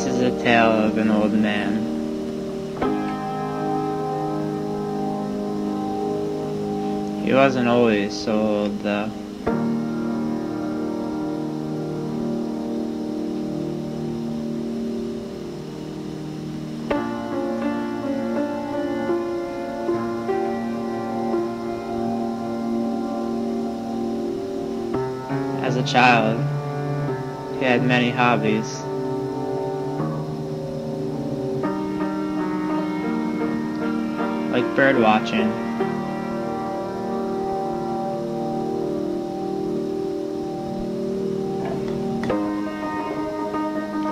This is a tale of an old man. He wasn't always so old, though. As a child, he had many hobbies. Like bird watching.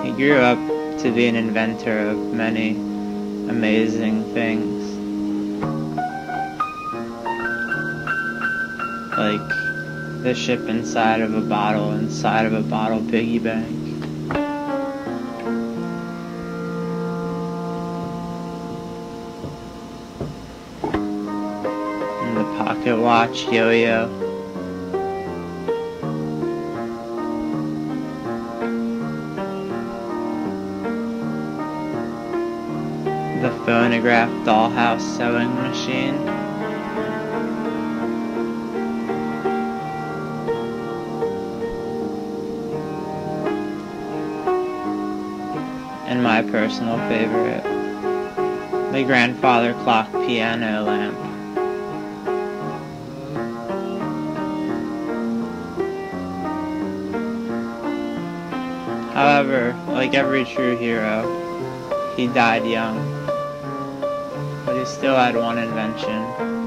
He grew up to be an inventor of many amazing things. Like the ship inside of a bottle, inside of a bottle piggy bank. Pocket watch yo-yo. The phonograph dollhouse sewing machine. and my personal favorite, the grandfather clock piano lamp. However, like every true hero, he died young, but he still had one invention.